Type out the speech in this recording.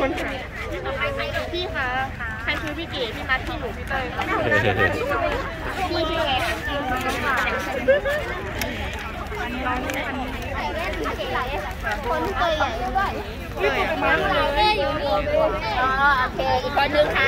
คุณค่ะพี่คะใครคือพี่เก๋พี่นัทพี่หนูพี่เต้ยคะพี่พี่เก๋คนเคยใหญ่ด้วยพี่ปุ๊กมาเลยอยู่นี่อ๋อโอเคอีกคนนึงใคร